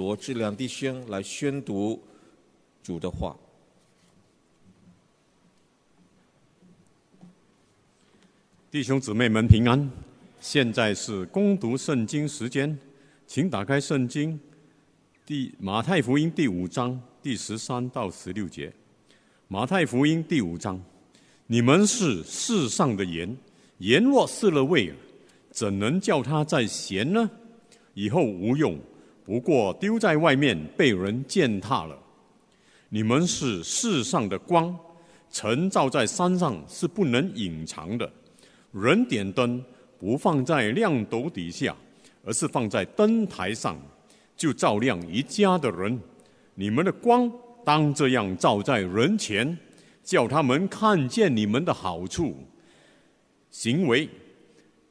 罗志良弟兄来宣读主的话。弟兄姊妹们平安！现在是攻读圣经时间，请打开圣经，第马太福音第五章第十三到十六节。马太福音第五章：你们是世上的盐，盐若失了味，怎能叫它再咸呢？以后无用，不过丢在外面被人践踏了。你们是世上的光，晨照在山上是不能隐藏的。人点灯，不放在亮斗底下，而是放在灯台上，就照亮一家的人。你们的光当这样照在人前，叫他们看见你们的好处行为，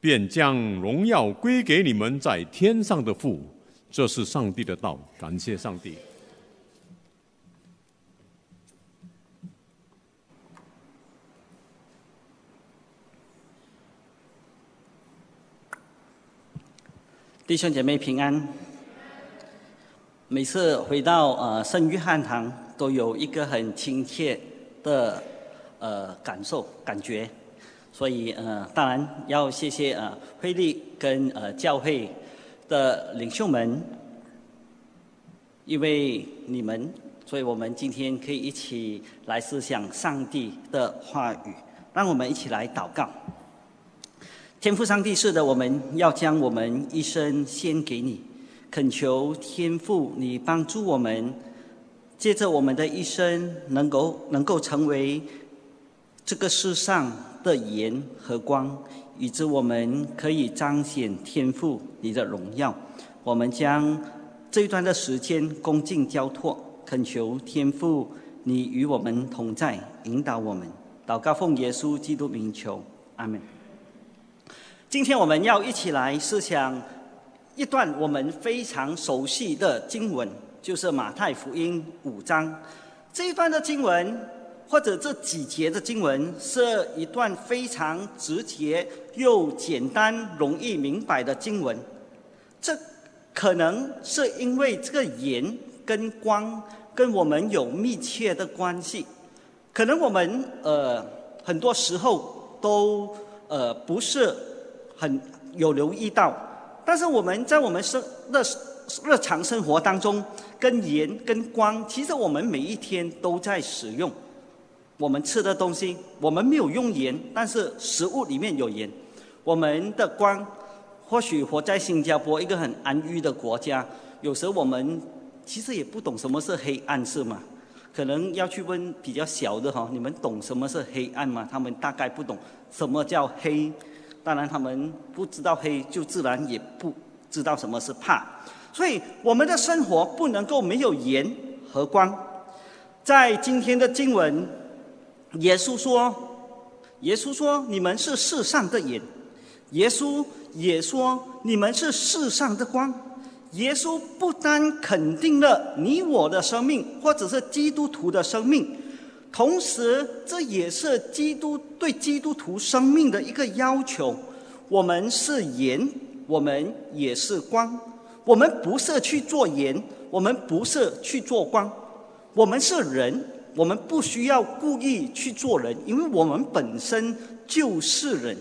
便将荣耀归给你们在天上的父。这是上帝的道，感谢上帝。弟兄姐妹平安。每次回到呃圣约翰堂，都有一个很亲切的呃感受感觉，所以呃当然要谢谢呃惠利跟呃教会的领袖们，因为你们，所以我们今天可以一起来思想上帝的话语，让我们一起来祷告。天父上帝，是的，我们要将我们一生献给你，恳求天父你帮助我们，借着我们的一生，能够能够成为这个世上的盐和光，以致我们可以彰显天父你的荣耀。我们将这一段的时间恭敬交托，恳求天父你与我们同在，引导我们。祷告奉耶稣基督名求，阿门。今天我们要一起来思想一段我们非常熟悉的经文，就是马太福音五章。这一段的经文，或者这几节的经文，是一段非常直接又简单、容易明白的经文。这可能是因为这个盐跟光跟我们有密切的关系。可能我们呃很多时候都呃不是。很有留意到，但是我们在我们生的日常生活当中，跟盐跟光，其实我们每一天都在使用。我们吃的东西，我们没有用盐，但是食物里面有盐。我们的光，或许活在新加坡一个很安逸的国家，有时候我们其实也不懂什么是黑暗，是吗？可能要去问比较小的哈，你们懂什么是黑暗吗？他们大概不懂什么叫黑。当然，他们不知道黑，就自然也不知道什么是怕。所以，我们的生活不能够没有盐和光。在今天的经文，耶稣说：“耶稣说，你们是世上的盐。”耶稣也说：“你们是世上的光。”耶稣不单肯定了你我的生命，或者是基督徒的生命。同时，这也是基督对基督徒生命的一个要求。我们是盐，我们也是光。我们不是去做盐，我们不是去做光。我们是人，我们不需要故意去做人，因为我们本身就是人。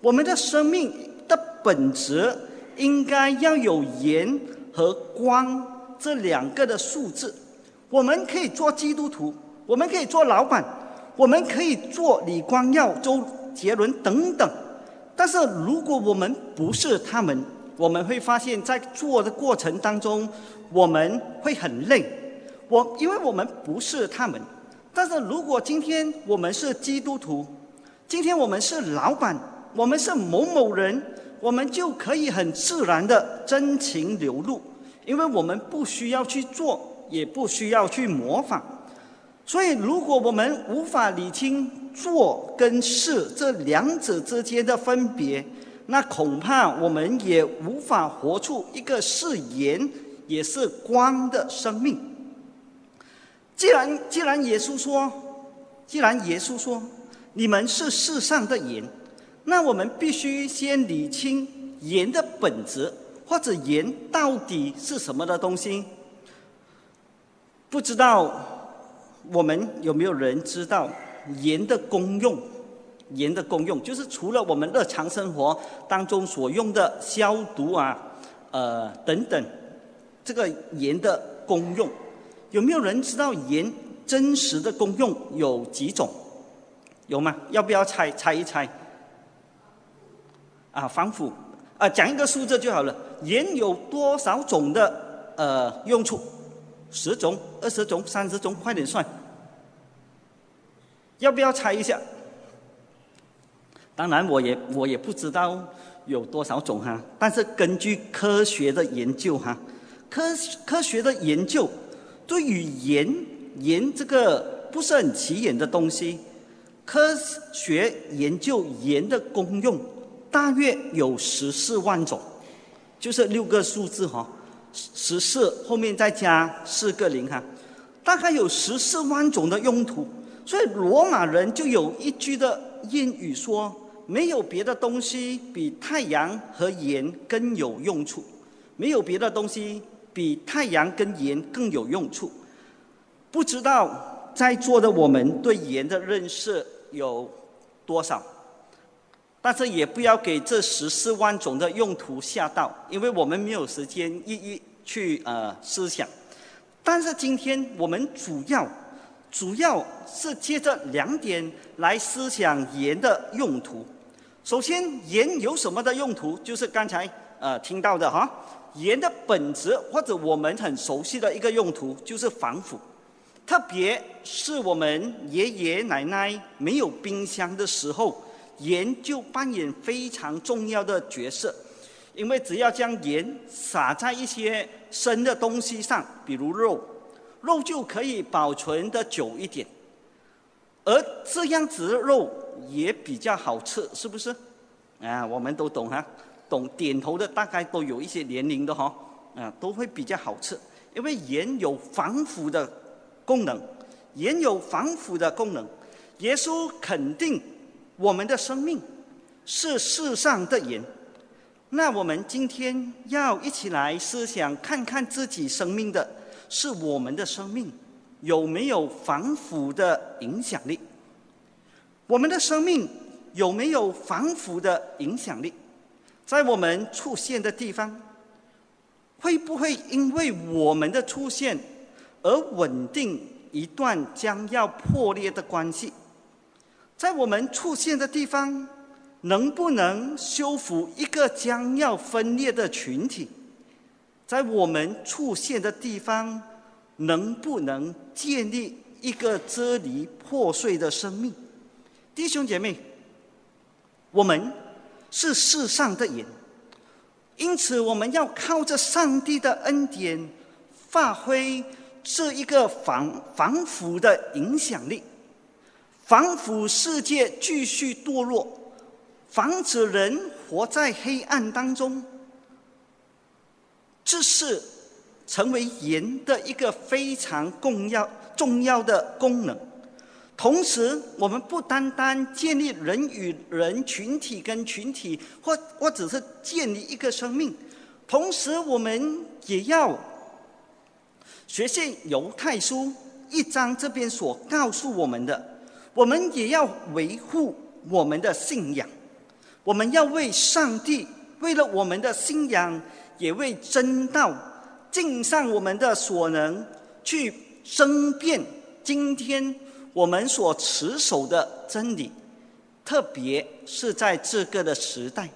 我们的生命的本质应该要有盐和光这两个的素质。我们可以做基督徒。我们可以做老板，我们可以做李光耀、周杰伦等等，但是如果我们不是他们，我们会发现，在做的过程当中，我们会很累。我因为我们不是他们，但是如果今天我们是基督徒，今天我们是老板，我们是某某人，我们就可以很自然的真情流露，因为我们不需要去做，也不需要去模仿。所以，如果我们无法理清做跟事这两者之间的分别，那恐怕我们也无法活出一个是盐也是光的生命。既然既然耶稣说，既然耶稣说你们是世上的盐，那我们必须先理清盐的本质，或者盐到底是什么的东西。不知道我们有没有人知道盐的功用？盐的功用就是除了我们日常生活当中所用的消毒啊，呃等等，这个盐的功用，有没有人知道盐真实的功用有几种？有吗？要不要猜猜一猜？啊，防腐啊，讲一个数字就好了。盐有多少种的呃用处？十种、二十种、三十种，快点算。要不要猜一下？当然，我也我也不知道有多少种哈。但是根据科学的研究哈，科科学的研究对于盐盐这个不是很起眼的东西，科学研究盐的功用。大约有十四万种，就是六个数字哈，十四后面再加四个零哈，大概有十四万种的用途。所以罗马人就有一句的谚语说：“没有别的东西比太阳和盐更有用处，没有别的东西比太阳跟盐更有用处。”不知道在座的我们对盐的认识有多少？但是也不要给这十四万种的用途吓到，因为我们没有时间一一去呃思想。但是今天我们主要主要是借着两点来思想盐的用途。首先，盐有什么的用途？就是刚才呃听到的哈，盐的本质或者我们很熟悉的一个用途就是防腐，特别是我们爷爷奶奶没有冰箱的时候。盐就扮演非常重要的角色，因为只要将盐撒在一些生的东西上，比如肉，肉就可以保存的久一点，而这样子的肉也比较好吃，是不是？啊，我们都懂哈，懂点头的大概都有一些年龄的哈，啊，都会比较好吃，因为盐有防腐的功能，盐有防腐的功能，耶稣肯定。我们的生命是世上的盐，那我们今天要一起来思想，看看自己生命的是我们的生命有没有防腐的影响力？我们的生命有没有防腐的影响力？在我们出现的地方，会不会因为我们的出现而稳定一段将要破裂的关系？在我们出现的地方，能不能修复一个将要分裂的群体？在我们出现的地方，能不能建立一个支离破碎的生命？弟兄姐妹，我们是世上的盐，因此我们要靠着上帝的恩典，发挥这一个防防腐的影响力。防腐世界继续堕落，防止人活在黑暗当中，这是成为盐的一个非常重要重要的功能。同时，我们不单单建立人与人群体跟群体，或或者是建立一个生命，同时我们也要学习犹太书一章这边所告诉我们的。我们也要维护我们的信仰，我们要为上帝，为了我们的信仰，也为真道，尽上我们的所能，去争辩今天我们所持守的真理，特别是在这个的时代，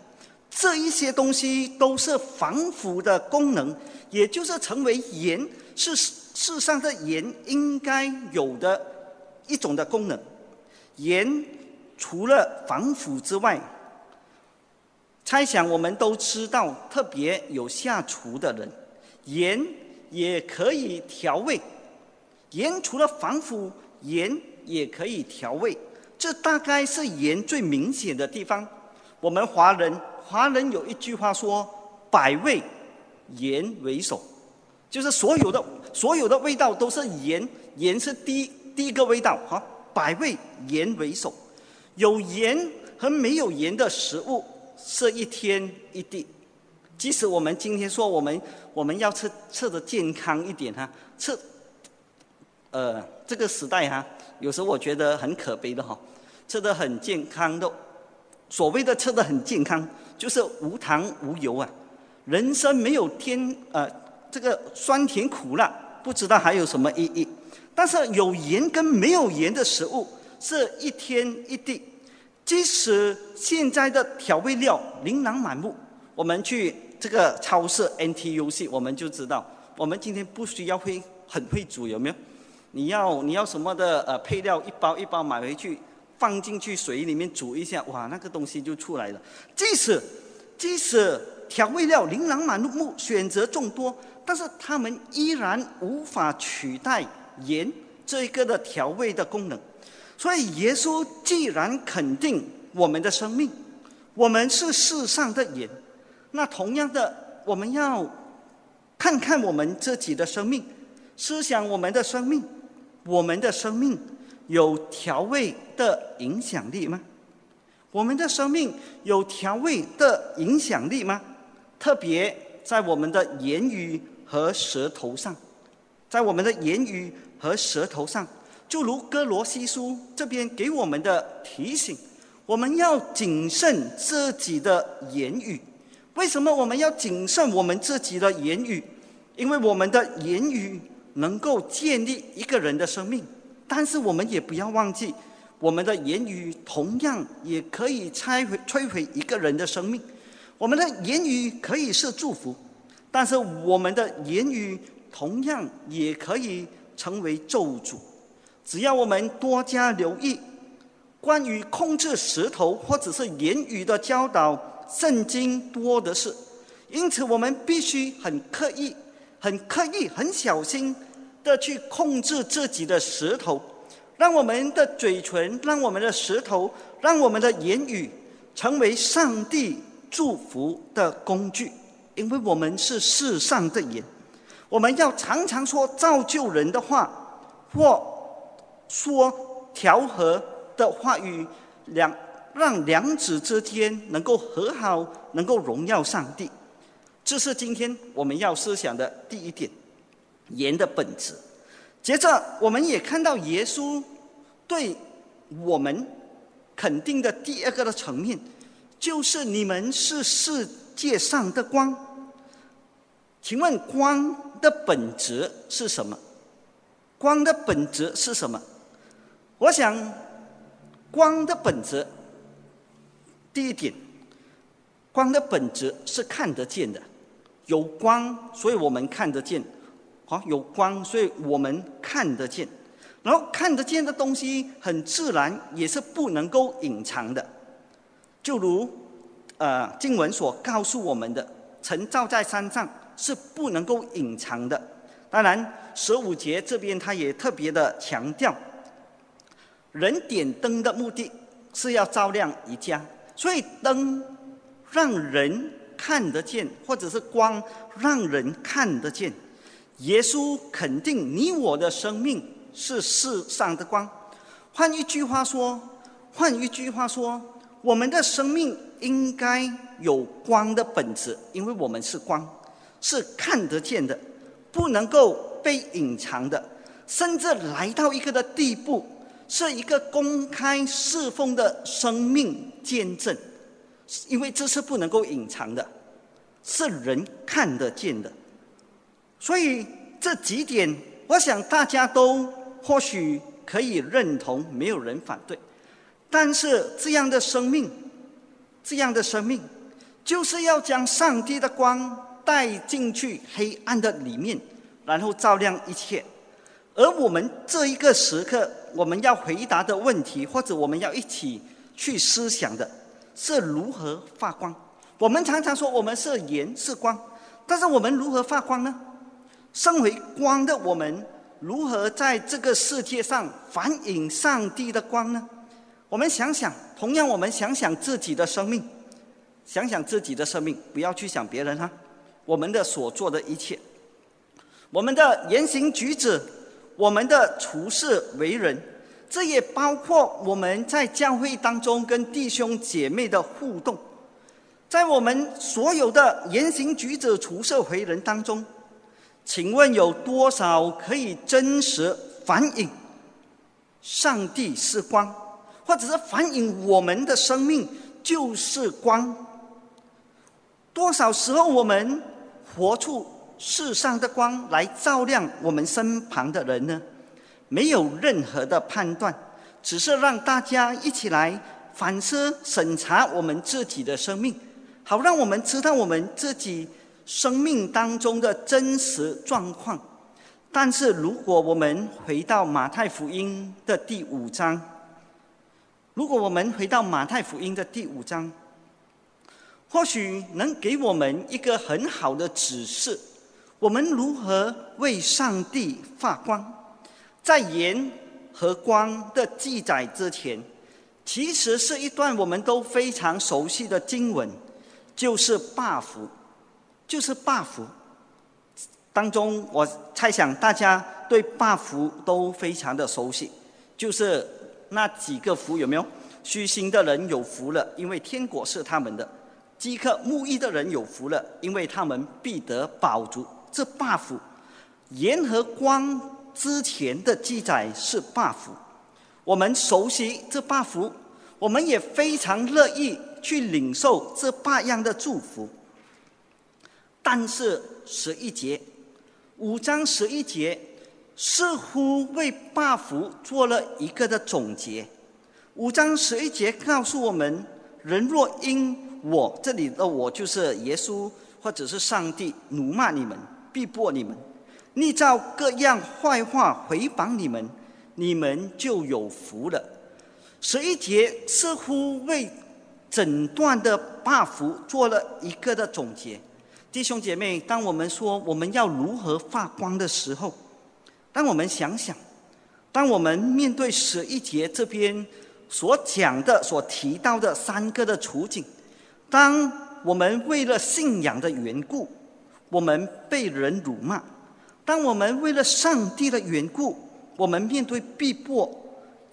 这一些东西都是防腐的功能，也就是成为盐，是世上的盐应该有的一种的功能。盐除了防腐之外，猜想我们都知道，特别有下厨的人，盐也可以调味。盐除了防腐，盐也可以调味。这大概是盐最明显的地方。我们华人，华人有一句话说：“百味，盐为首。”就是所有的所有的味道都是盐，盐是第第一个味道，哈。百味盐为首，有盐和没有盐的食物是一天一地。即使我们今天说我们我们要吃吃的健康一点哈，吃呃，这个时代哈，有时候我觉得很可悲的哈，吃的很健康的，所谓的吃的很健康，就是无糖无油啊。人生没有添呃这个酸甜苦辣，不知道还有什么意义。但是有盐跟没有盐的食物是一天一地。即使现在的调味料琳琅满目，我们去这个超市 NTUC，我们就知道，我们今天不需要会很会煮，有没有？你要你要什么的呃配料，一包一包买回去，放进去水里面煮一下，哇，那个东西就出来了。即使即使调味料琳琅满目，选择众多，但是他们依然无法取代盐这一个的调味的功能。所以，耶稣既然肯定我们的生命，我们是世上的盐，那同样的，我们要看看我们自己的生命，思想我们的生命，我们的生命有调味的影响力吗？我们的生命有调味的影响力吗？特别在我们的言语和舌头上，在我们的言语和舌头上。就如哥罗西书这边给我们的提醒，我们要谨慎自己的言语。为什么我们要谨慎我们自己的言语？因为我们的言语能够建立一个人的生命，但是我们也不要忘记，我们的言语同样也可以拆毁、摧毁一个人的生命。我们的言语可以是祝福，但是我们的言语同样也可以成为咒诅。只要我们多加留意关于控制石头或者是言语的教导，圣经多的是。因此，我们必须很刻意、很刻意、很小心的去控制自己的舌头，让我们的嘴唇、让我们的舌头、让我们的言语成为上帝祝福的工具。因为我们是世上的人，我们要常常说造就人的话，或。说调和的话语，两让两者之间能够和好，能够荣耀上帝，这是今天我们要思想的第一点，盐的本质。接着，我们也看到耶稣对我们肯定的第二个的层面，就是你们是世界上的光。请问光的本质是什么？光的本质是什么？我想，光的本质，第一点，光的本质是看得见的，有光，所以我们看得见。好，有光，所以我们看得见。然后看得见的东西，很自然也是不能够隐藏的。就如，呃，经文所告诉我们的，晨照在山上是不能够隐藏的。当然，十五节这边他也特别的强调。人点灯的目的是要照亮一家，所以灯让人看得见，或者是光让人看得见。耶稣肯定你我的生命是世上的光。换一句话说，换一句话说，我们的生命应该有光的本质，因为我们是光，是看得见的，不能够被隐藏的，甚至来到一个的地步。是一个公开侍奉的生命见证，因为这是不能够隐藏的，是人看得见的。所以这几点，我想大家都或许可以认同，没有人反对。但是这样的生命，这样的生命，就是要将上帝的光带进去黑暗的里面，然后照亮一切。而我们这一个时刻。我们要回答的问题，或者我们要一起去思想的，是如何发光。我们常常说我们是盐是光，但是我们如何发光呢？身为光的我们，如何在这个世界上反映上帝的光呢？我们想想，同样我们想想自己的生命，想想自己的生命，不要去想别人哈。我们的所做的一切，我们的言行举止。我们的处事为人，这也包括我们在教会当中跟弟兄姐妹的互动，在我们所有的言行举止、处事为人当中，请问有多少可以真实反映上帝是光，或者是反映我们的生命就是光。多少时候我们活出世上的光来照亮我们身旁的人呢？没有任何的判断，只是让大家一起来反思审查我们自己的生命，好让我们知道我们自己生命当中的真实状况。但是，如果我们回到马太福音的第五章，如果我们回到马太福音的第五章，或许能给我们一个很好的指示：我们如何为上帝发光。在盐和光的记载之前，其实是一段我们都非常熟悉的经文，就是八福，就是 buff，。当中，我猜想大家对 buff 都非常的熟悉，就是那几个福有没有？虚心的人有福了，因为天国是他们的；饥渴慕义的人有福了，因为他们必得饱足。这 buff，盐和光之前的记载是 buff，，我们熟悉这 buff，，我们也非常乐意去领受这八样的祝福。但是十一节。五章十一节似乎为八福做了一个的总结。五章十一节告诉我们：人若因我这里的我就是耶稣或者是上帝辱骂你们、逼迫你们、逆照各样坏话回谤你们，你们就有福了。十一节似乎为整段的八福做了一个的总结。弟兄姐妹，当我们说我们要如何发光的时候，当我们想想，当我们面对十一节这边所讲的、所提到的三个的处境，当我们为了信仰的缘故，我们被人辱骂；当我们为了上帝的缘故，我们面对逼迫，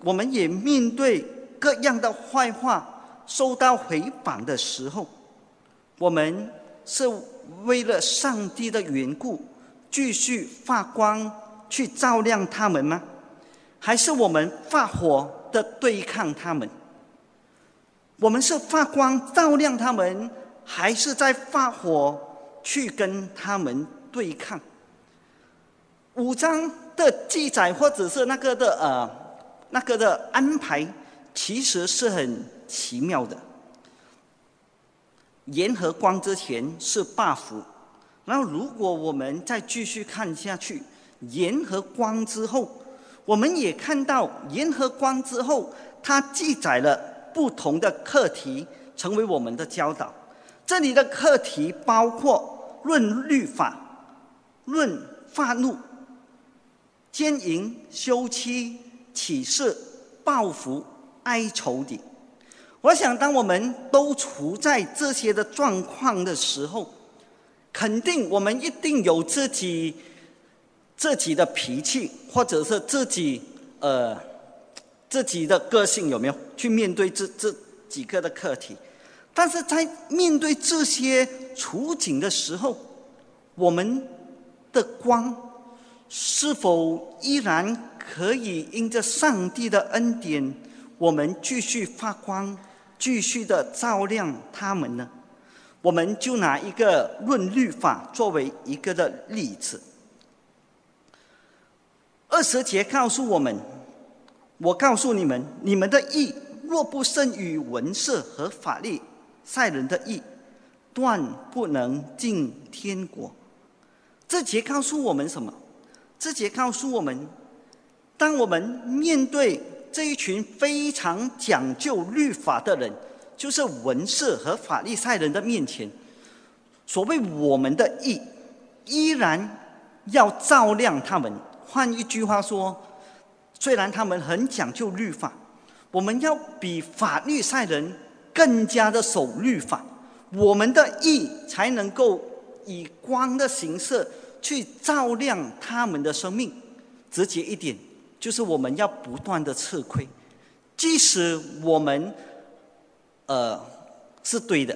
我们也面对各样的坏话，受到回谤的时候，我们是。为了上帝的缘故，继续发光去照亮他们吗？还是我们发火的对抗他们？我们是发光照亮他们，还是在发火去跟他们对抗？五章的记载，或者是那个的呃那个的安排，其实是很奇妙的。盐和光之前是 buff，然后如果我们再继续看下去，盐和光之后，我们也看到盐和光之后，它记载了不同的课题，成为我们的教导。这里的课题包括论律法、论发怒、奸淫、休妻、启示、报复、哀愁的。我想，当我们都处在这些的状况的时候，肯定我们一定有自己自己的脾气，或者是自己呃自己的个性有没有去面对这这几个的课题？但是在面对这些处境的时候，我们的光是否依然可以因着上帝的恩典，我们继续发光？继续的照亮他们呢？我们就拿一个论律法作为一个的例子。二十节告诉我们：“我告诉你们，你们的义若不胜于文色和法律赛人的义，断不能进天国。”这节告诉我们什么？这节告诉我们，当我们面对。这一群非常讲究律法的人，就是文士和法利赛人的面前，所谓我们的义，依然要照亮他们。换一句话说，虽然他们很讲究律法，我们要比法律赛人更加的守律法，我们的义才能够以光的形式去照亮他们的生命。直接一点。就是我们要不断的吃亏，即使我们，呃，是对的，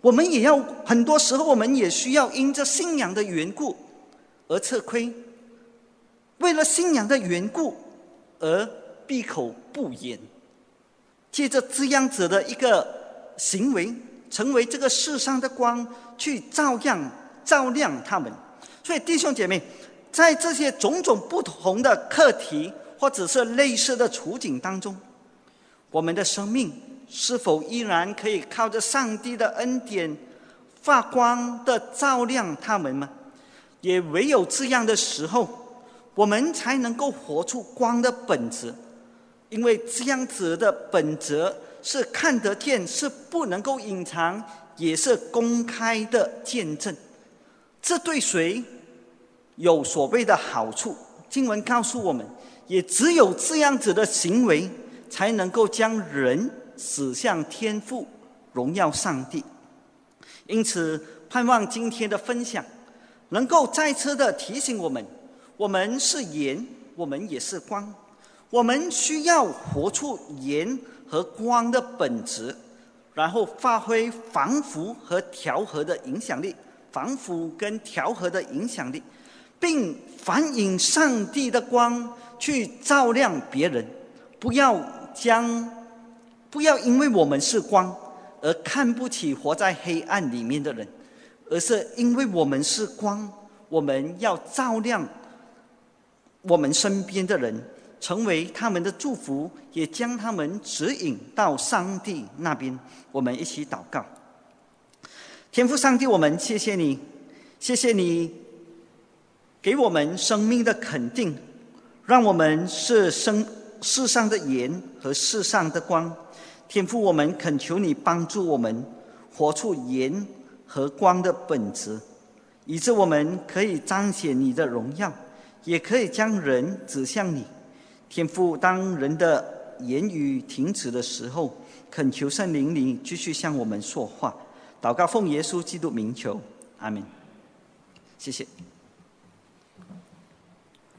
我们也要很多时候，我们也需要因着信仰的缘故而吃亏。为了信仰的缘故而闭口不言，借着这样子的一个行为，成为这个世上的光，去照亮照亮他们。所以弟兄姐妹，在这些种种不同的课题或者是类似的处境当中，我们的生命是否依然可以靠着上帝的恩典发光的照亮他们吗？也唯有这样的时候，我们才能够活出光的本质，因为这样子的本质是看得见，是不能够隐藏，也是公开的见证。这对谁有所谓的好处？经文告诉我们，也只有这样子的行为，才能够将人指向天父，荣耀上帝。因此，盼望今天的分享。能够再次的提醒我们：我们是盐，我们也是光。我们需要活出盐和光的本质，然后发挥防腐和调和的影响力，防腐跟调和的影响力，并反映上帝的光去照亮别人。不要将，不要因为我们是光而看不起活在黑暗里面的人。而是因为我们是光，我们要照亮我们身边的人，成为他们的祝福，也将他们指引到上帝那边。我们一起祷告：天父上帝，我们谢谢你，谢谢你给我们生命的肯定，让我们是生世上的盐和世上的光。天父，我们恳求你帮助我们活出盐。和光的本质，以致我们可以彰显你的荣耀，也可以将人指向你。天父，当人的言语停止的时候，恳求圣灵你继续向我们说话。祷告奉耶稣基督名求，阿门。谢谢。